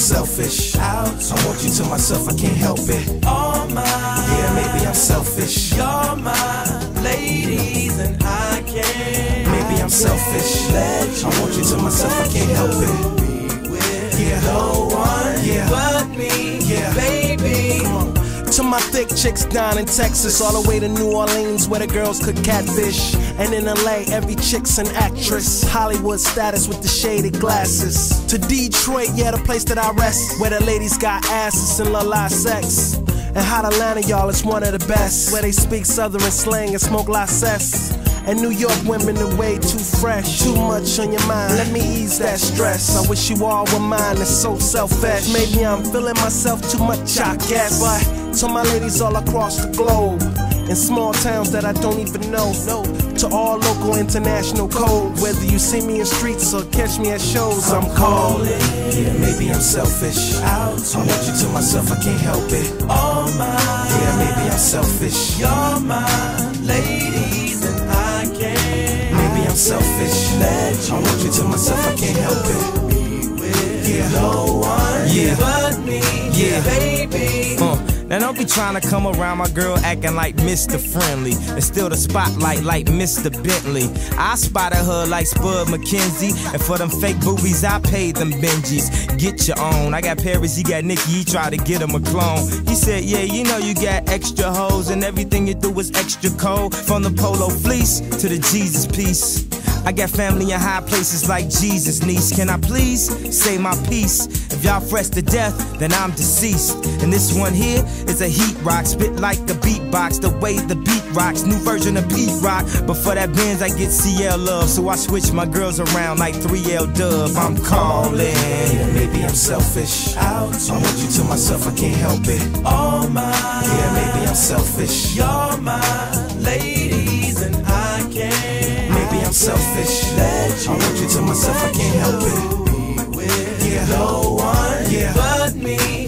selfish. I want you to myself, I can't help it. All mine. I'm selfish. You're my ladies, and I can't. Maybe I'm selfish. I want you to myself, I can't help it. Yeah, no one. Yeah, but me. Yeah, baby. To my thick chicks down in Texas, all the way to New Orleans where the girls cook catfish. And in LA, every chick's an actress. Hollywood status with the shaded glasses. To Detroit, yeah, the place that I rest, where the ladies got asses and la la sex. And hot Atlanta, y'all, it's one of the best, where they speak southern slang and smoke la cess. And New York women are way too fresh. Too much on your mind. Let me ease that stress. I wish you all were mine. It's so selfish. Maybe I'm feeling myself too much, I guess. But to my ladies all across the globe, in small towns that I don't even know. No. To all local international codes. Whether you see me in streets or catch me at shows, I'm calling. Yeah, maybe I'm selfish. I want you to myself, I can't help it. All mine. Yeah, maybe I'm selfish. You're my ladies, and I can't. Maybe I'm selfish. I want you to myself, I can't help it. Now don't be trying to come around my girl acting like Mr. Friendly. And still the spotlight like Mr. Bentley. I spotted her like Spud MacKenzie. And for them fake boobies, I paid them Benjis. Get your own. I got Paris, he got Nicky, he tried to get him a clone. He said, Yeah, you know you got extra hoes, and everything you do is extra cold. From the polo fleece to the Jesus piece. I got family in high places like Jesus, niece. Can I please say my piece? If y'all fresh to death, then I'm deceased. And this one here is a heat rock, spit like a beatbox, the way the beat rocks. New version of Pete Rock. But for that Benz, I get CL love, so I switch my girls around like 3L Dub. I'm calling. Yeah, maybe I'm selfish. Out. I want you to myself, I can't help it. All mine. Yeah, maybe I'm selfish. You're my ladies, selfish. I want you to myself, I can't help it. Yeah, no one. Yeah.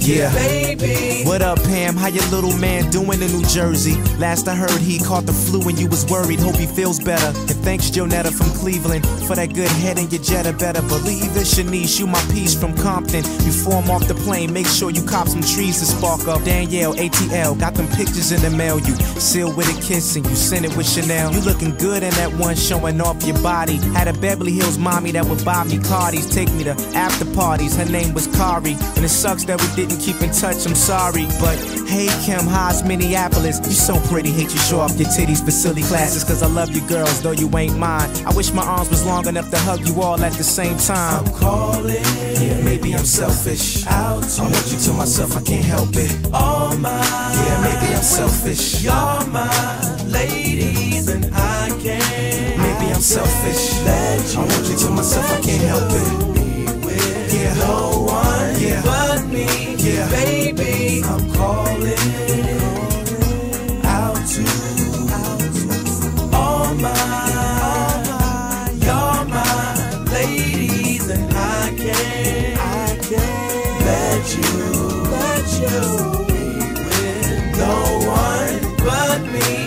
Yeah. baby. What up, Pam? How your little man doing in New Jersey? Last I heard, he caught the flu and you was worried. Hope he feels better. And thanks, Jonetta from Cleveland, for that good head and your Jetta. Better believe it, Shanice. You my piece from Compton. Before I'm off the plane, make sure you cop some trees to spark up. Danielle, ATL, got them pictures in the mail. You sealed with a kiss and you sent it with Chanel. You looking good in that one, showing off your body. Had a Beverly Hills mommy that would buy me Cardis, take me to after parties. Her name was Kari, and it sucks that we didn't keep in touch. I'm sorry, but hey, Kim Haas, Minneapolis, you so pretty. Hate you show off your titties for silly classes, cause I love you girls, though you ain't mine. I wish my arms was long enough to hug you all at the same time. I'm calling. Yeah, maybe I'm selfish. Out. I want you to myself, I can't help it. All mine. Yeah, maybe I'm selfish. You're my ladies, and I can't. Maybe I'm selfish. I want you to myself, I can't help it. You, let you be with no one but me.